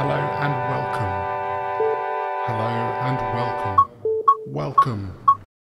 Hello and welcome. Hello and welcome. Welcome